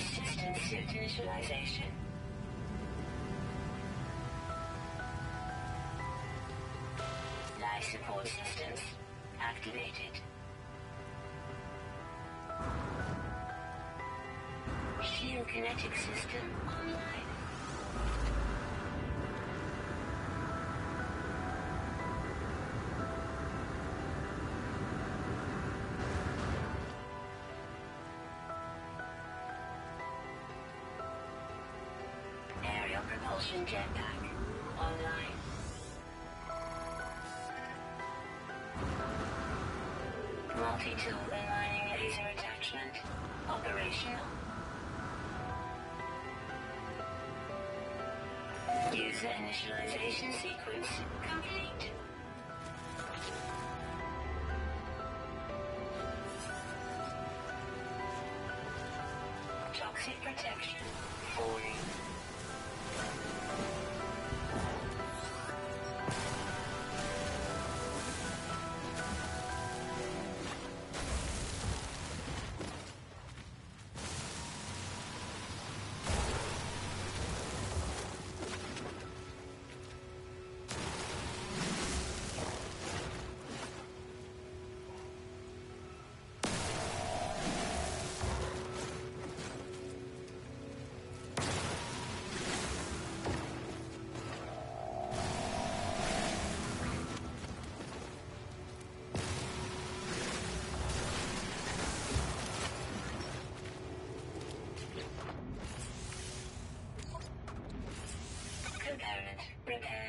System suit initialization. Life support systems activated. Shield kinetic system online. Initialization sequence complete. Prepare.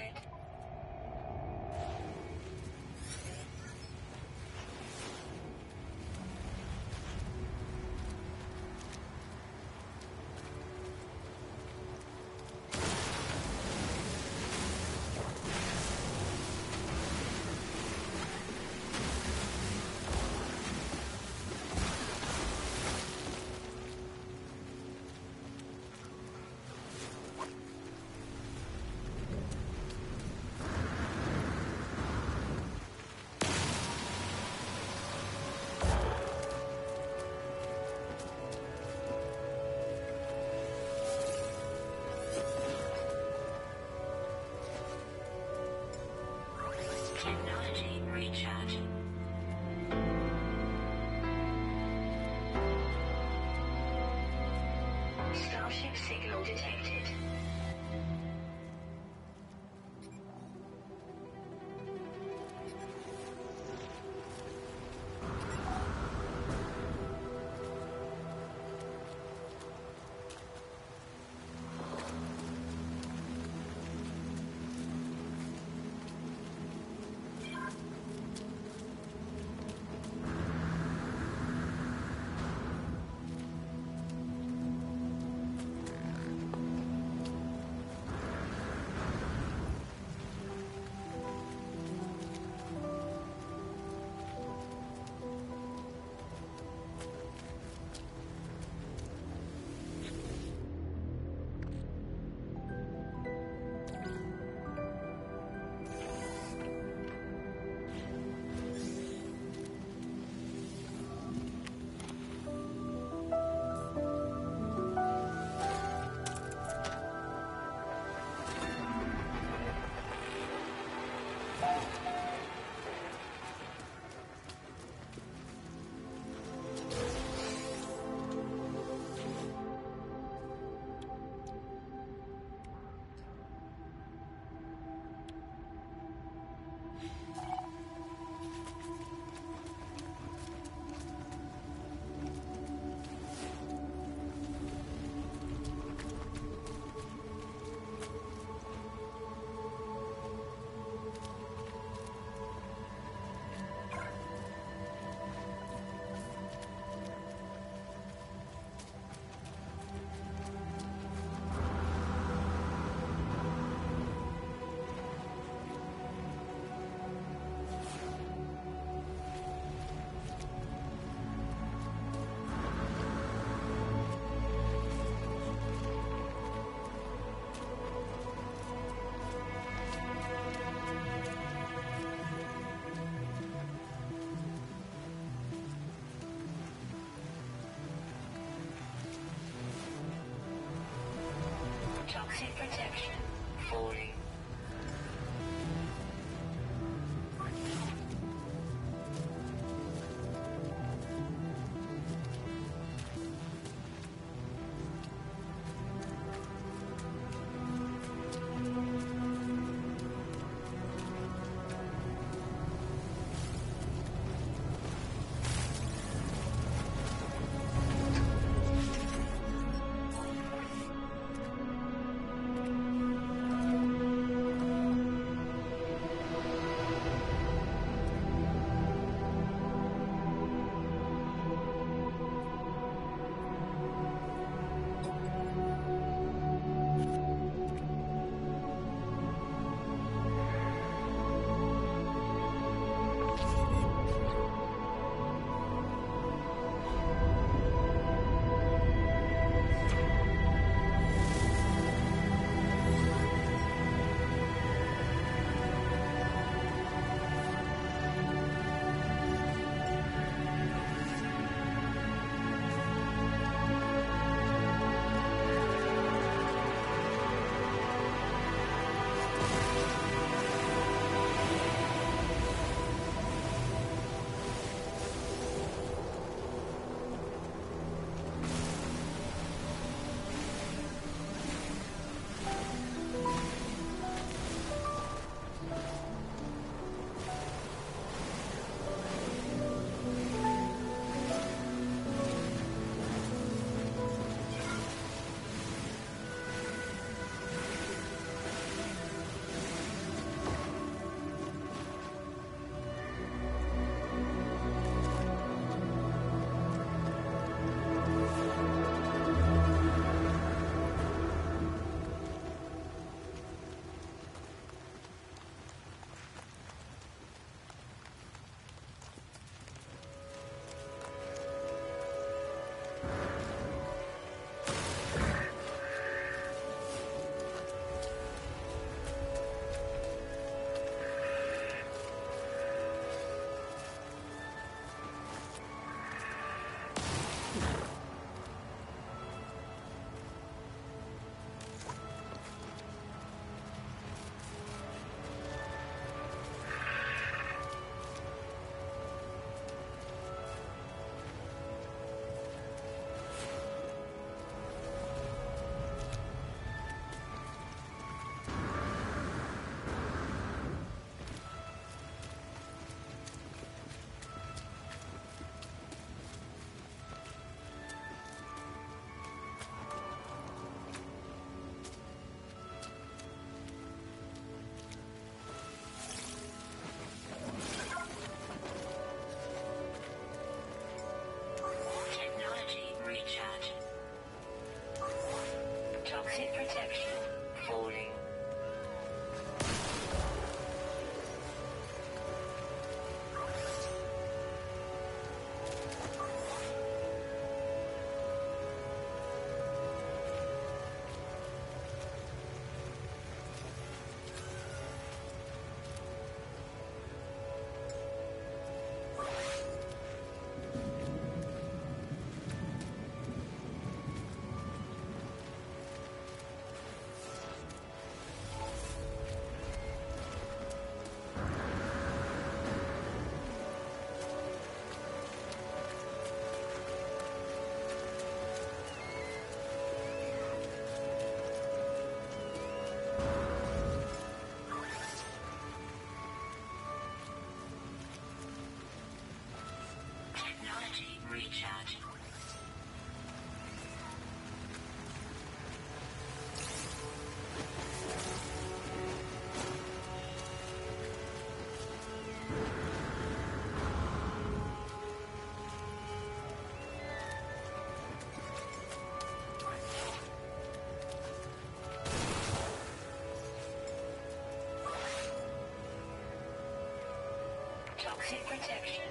signal detected. Protection. Falling. Toxic protection.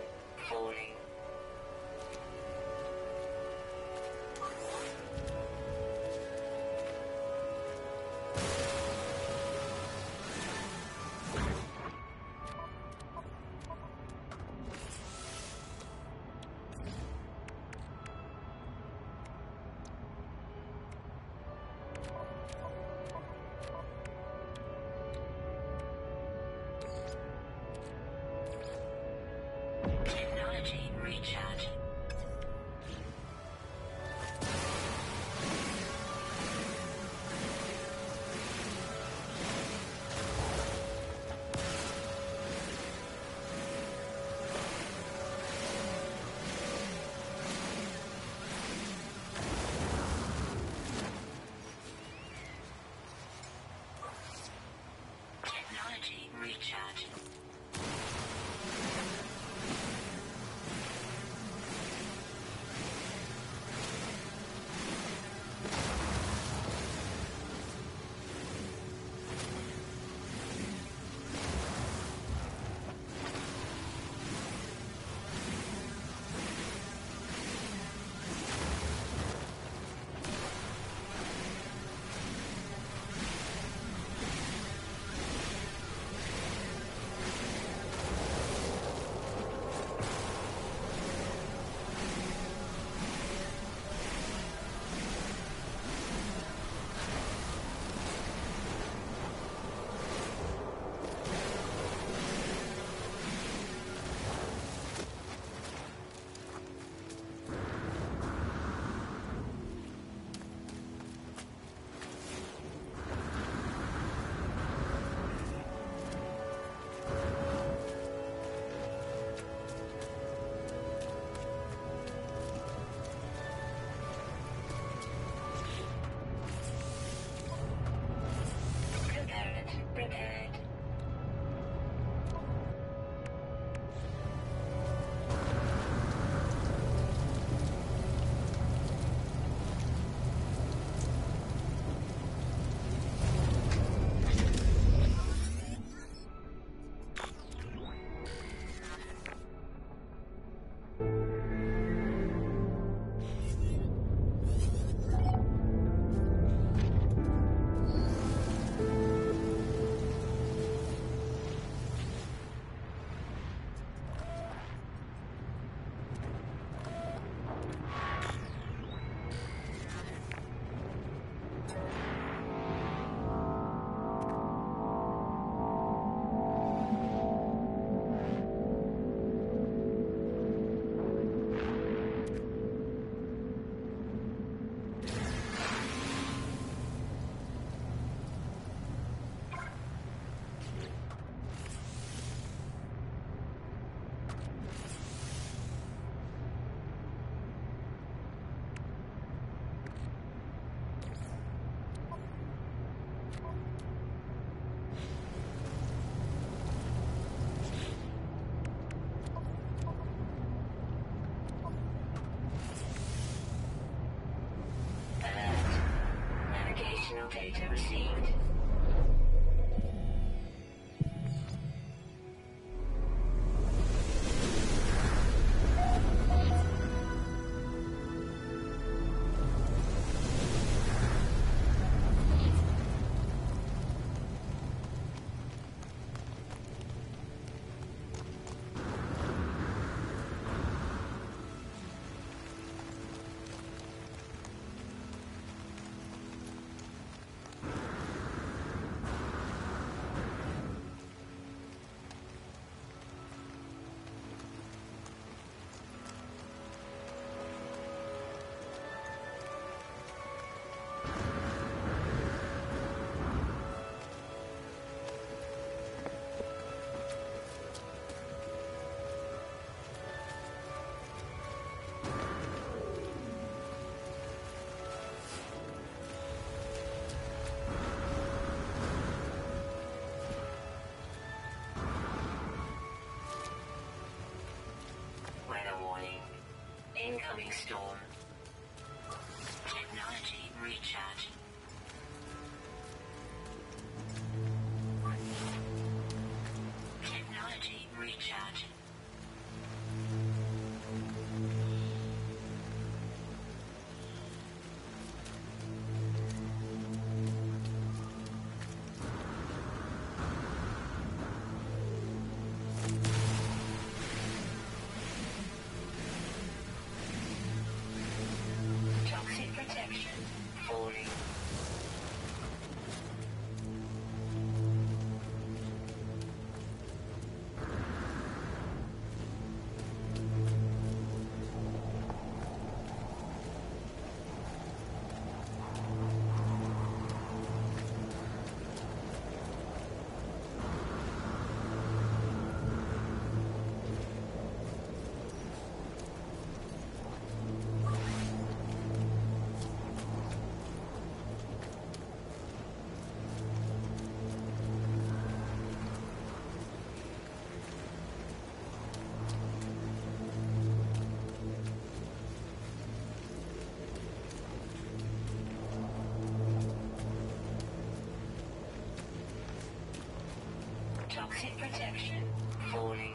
Data received. Incoming storm. proxy protection 40.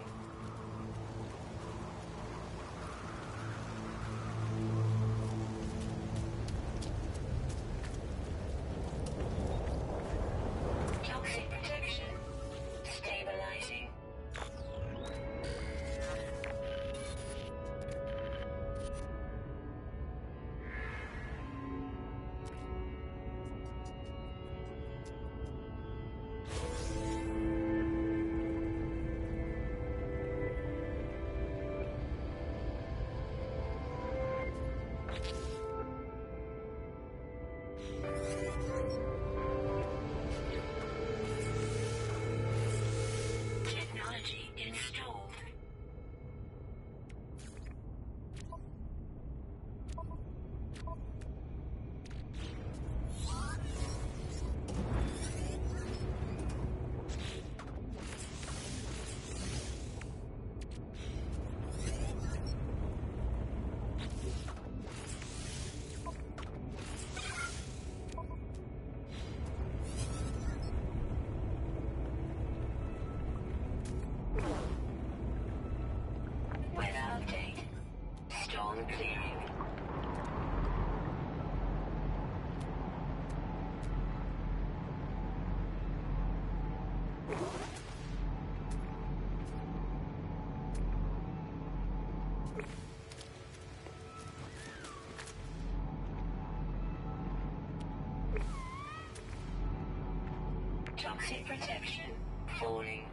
Toxic protection. Falling.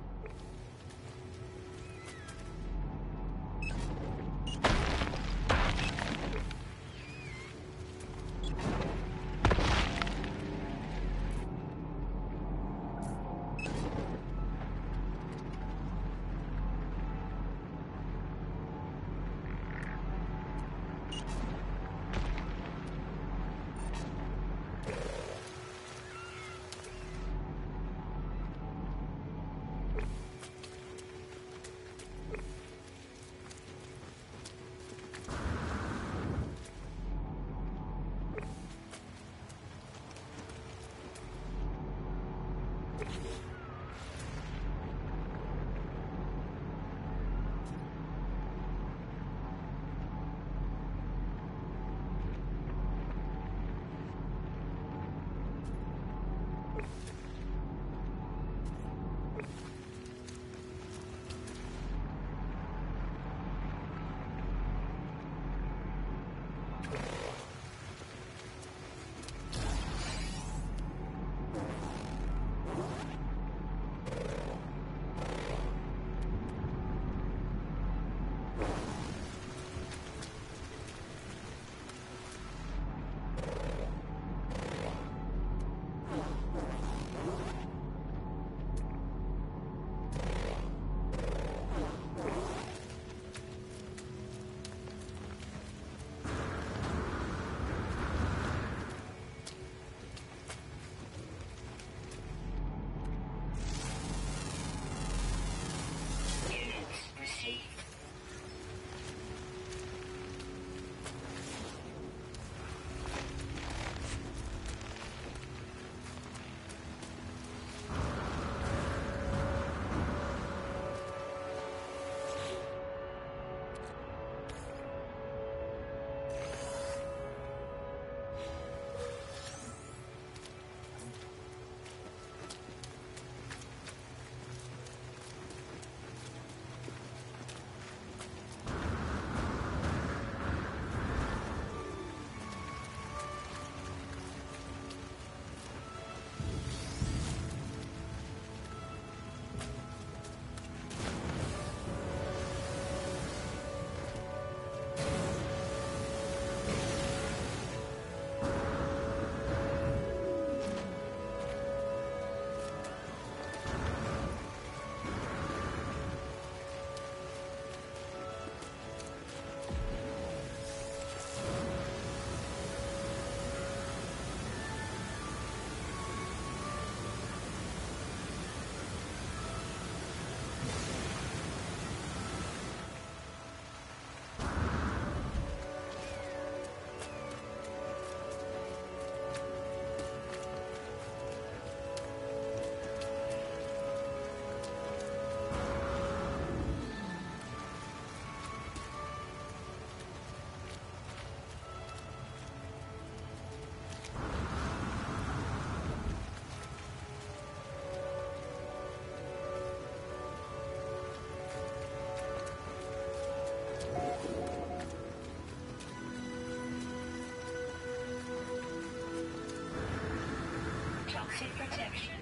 protection.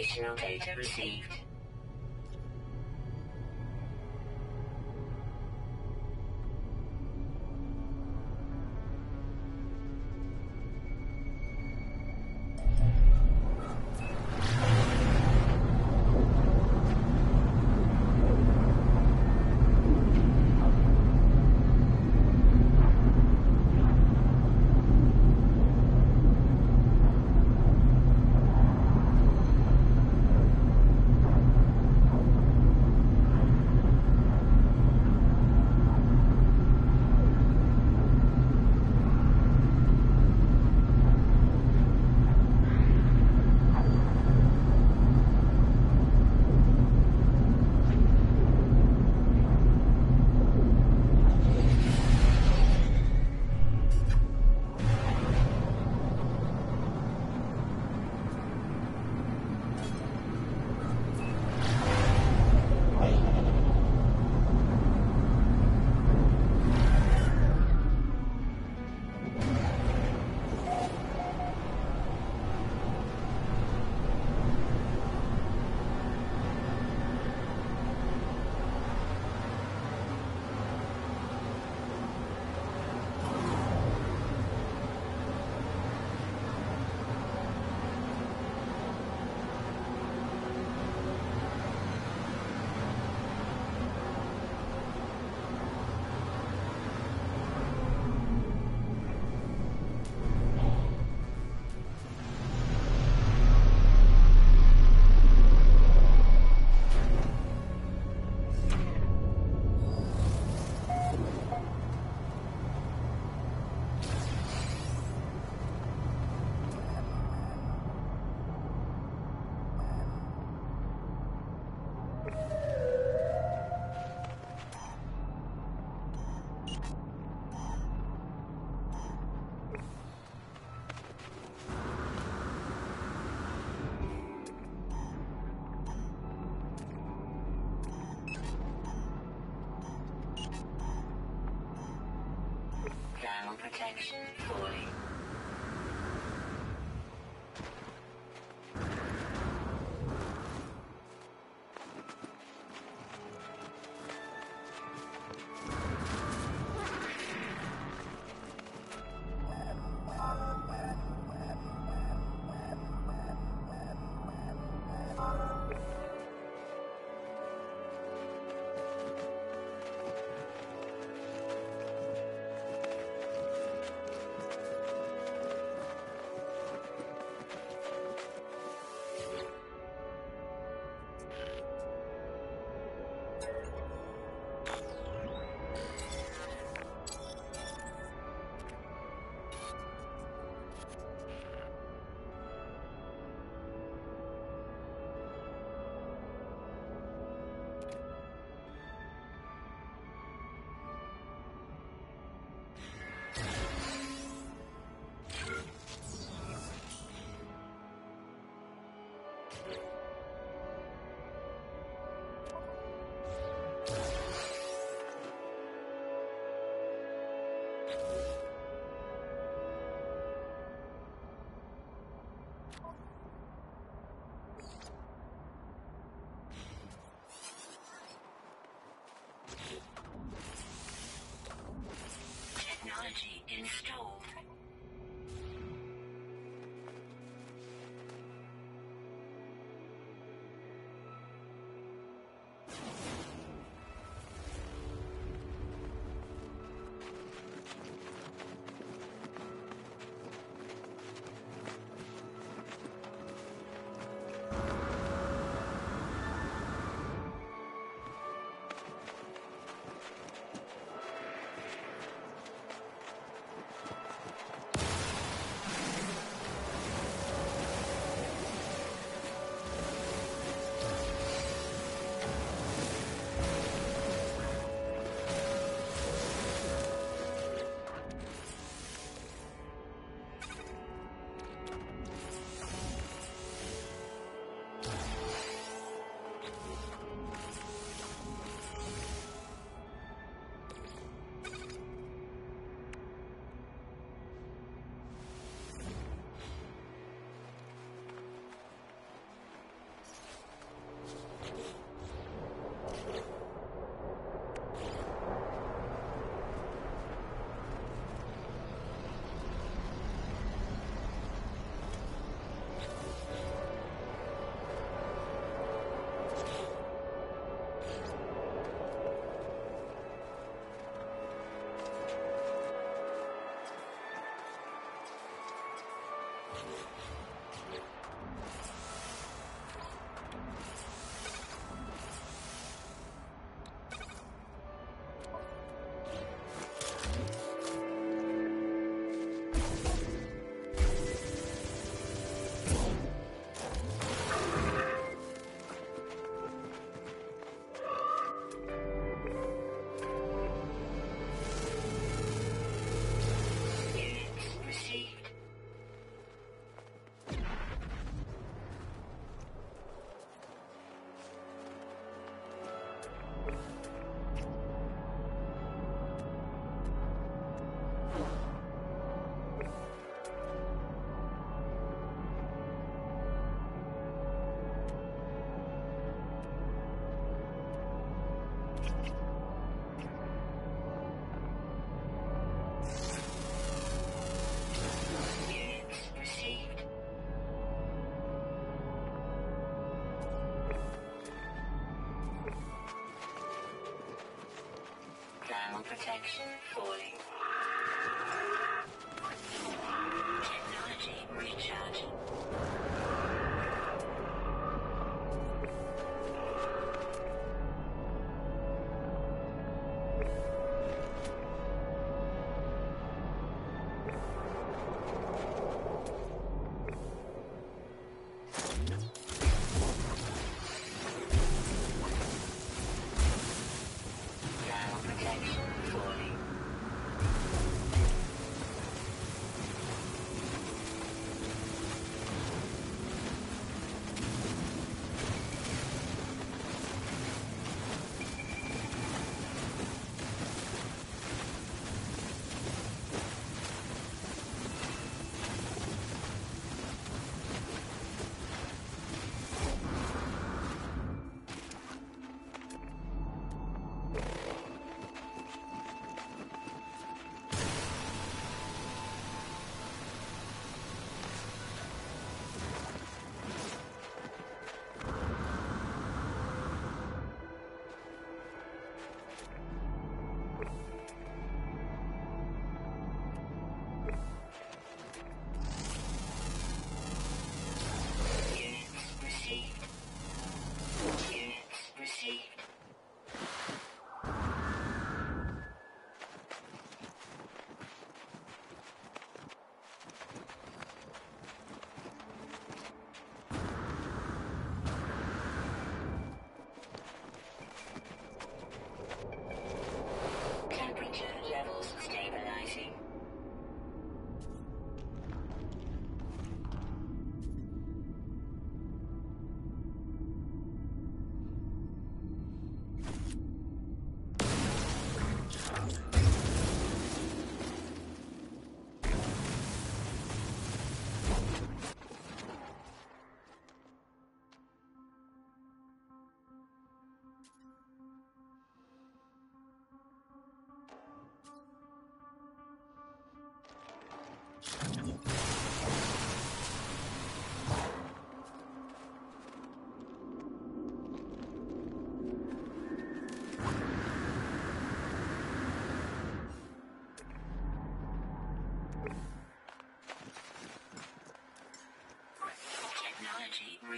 Additional data received. Thermal Installed. Protection falling.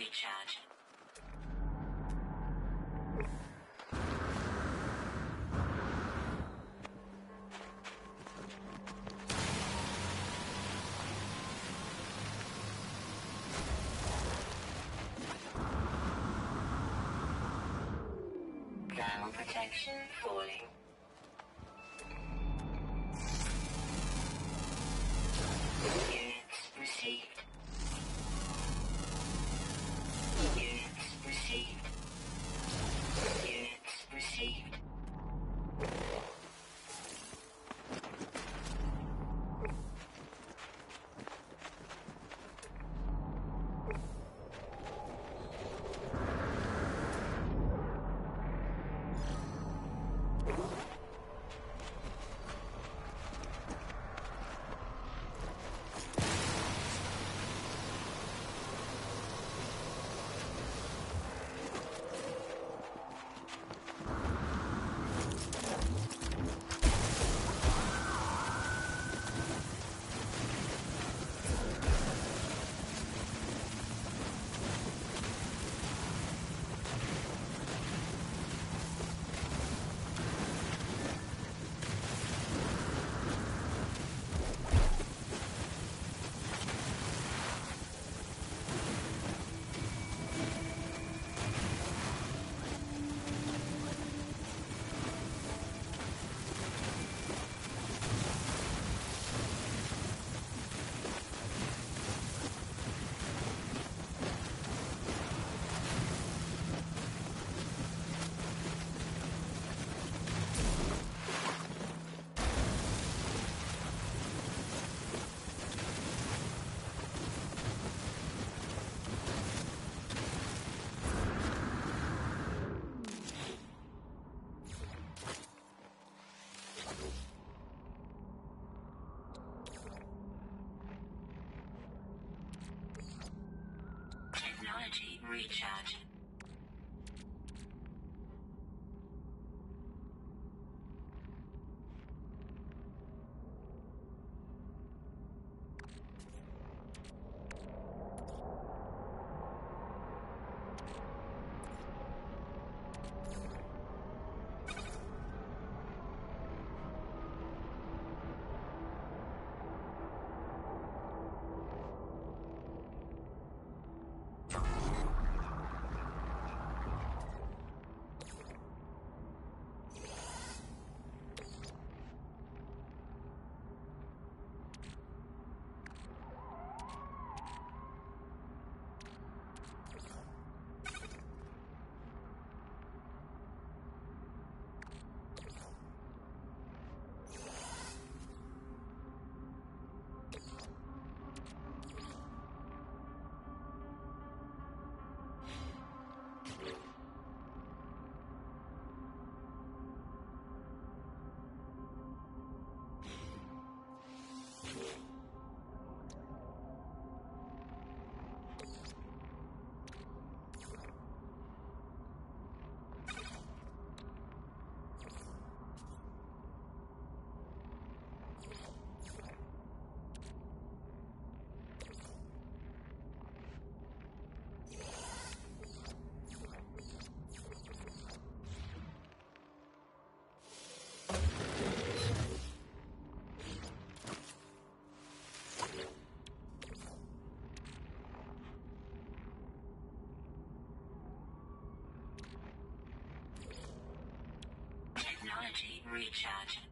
Recharge. Thermal protection falling. Recharge. Technology recharge.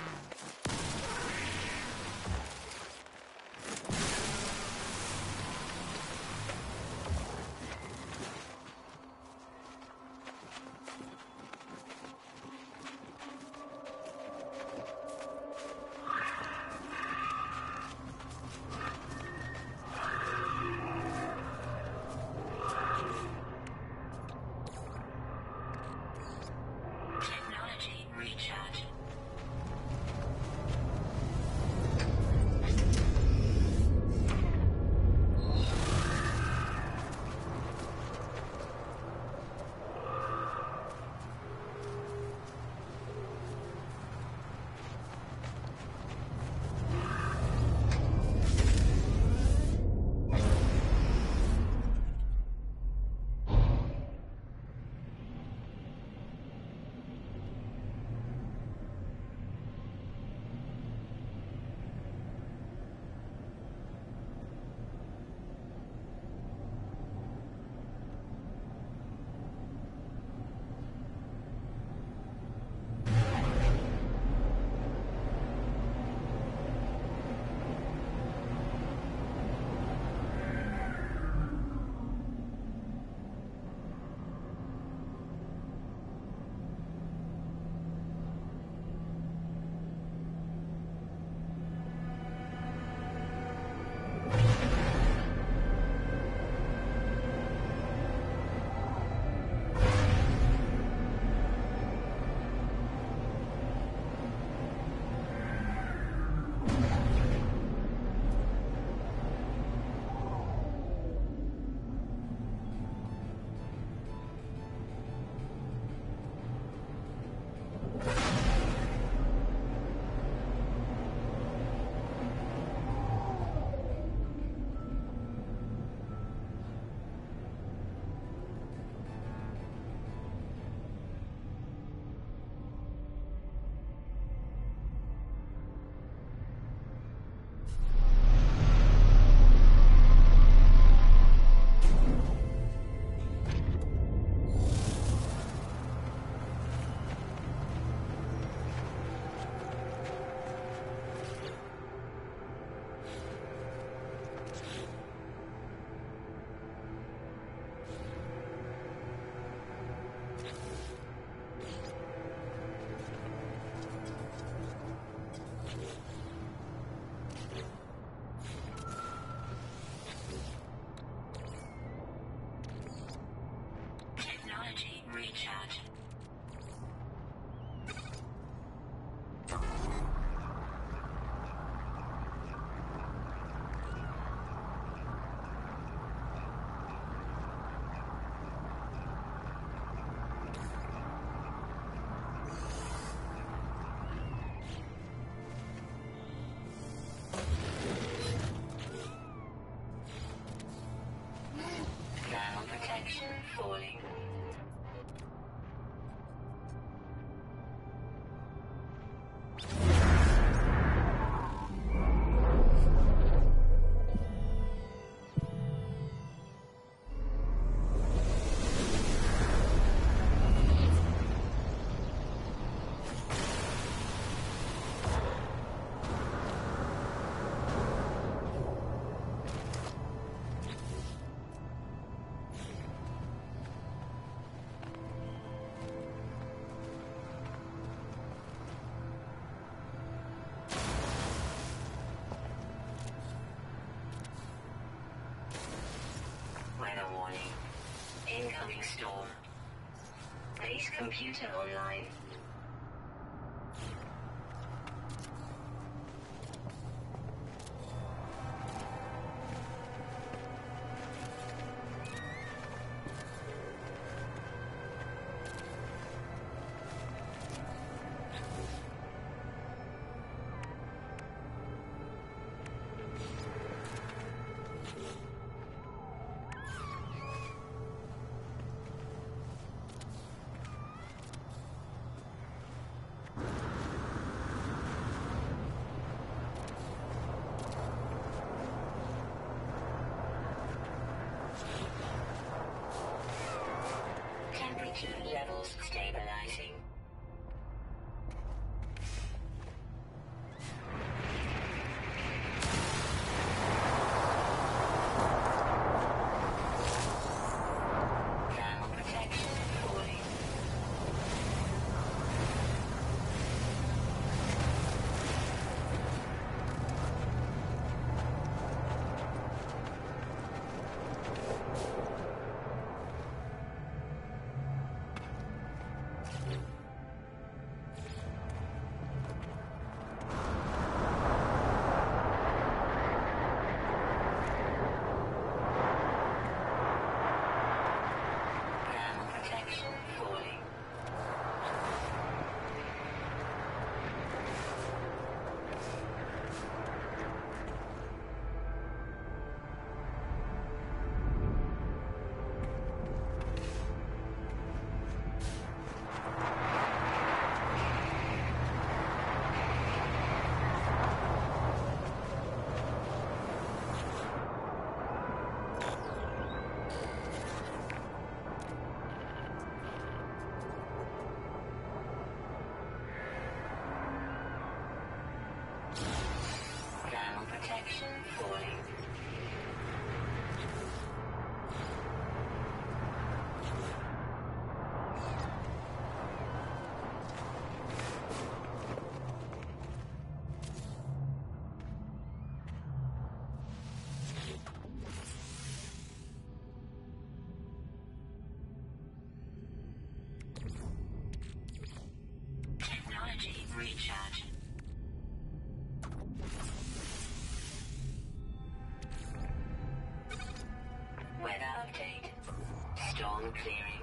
computer online. Protection Storm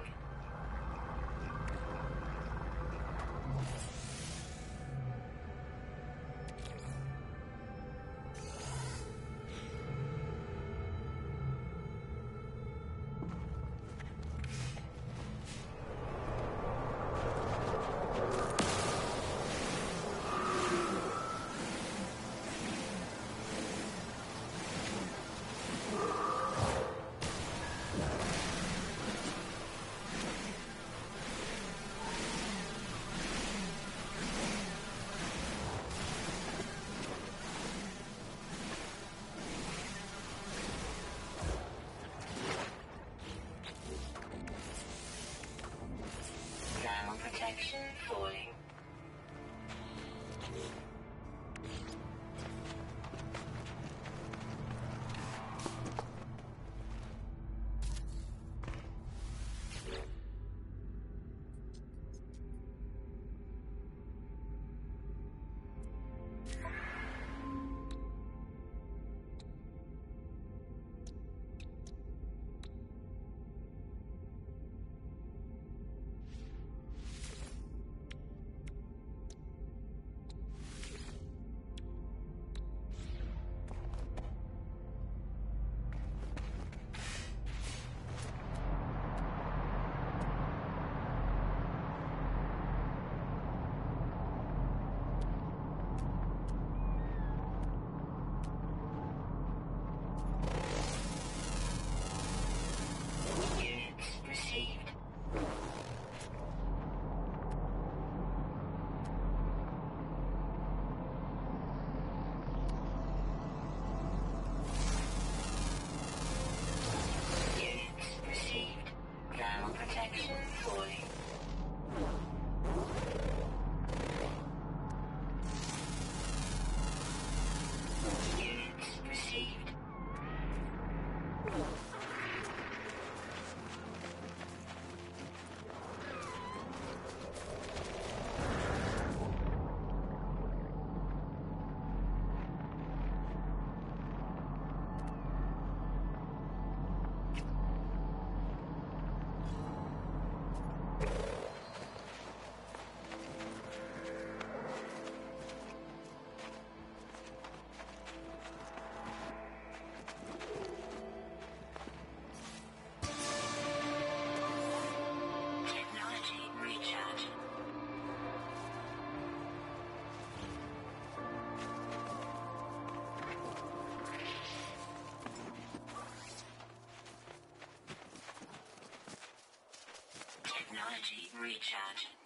Technology recharge.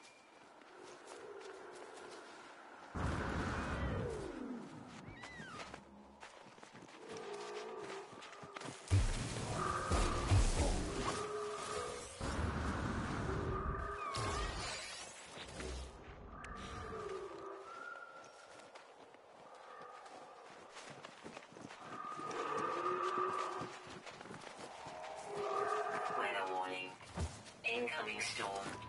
Storm.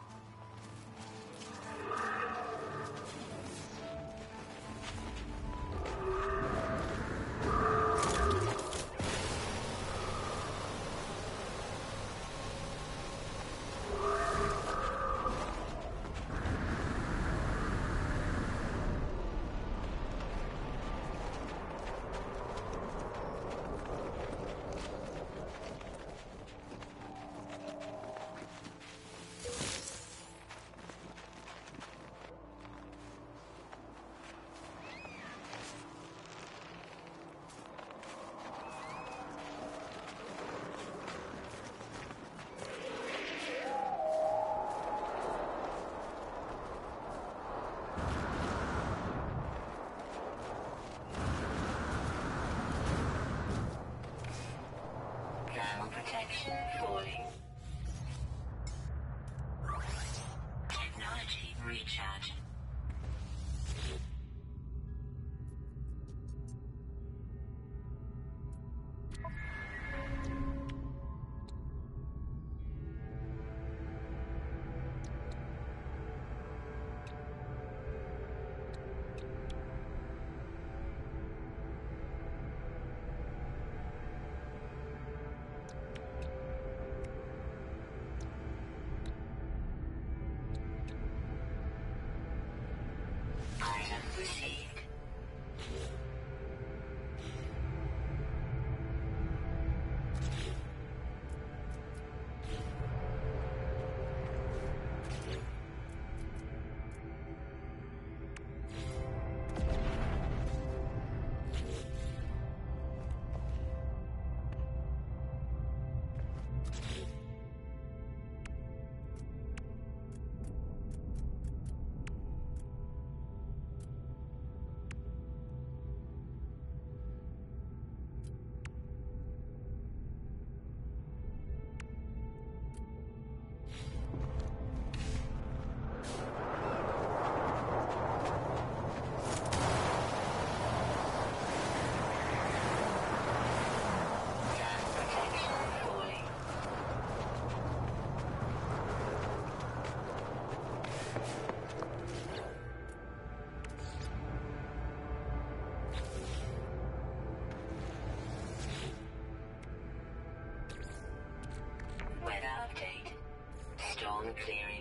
Clearing.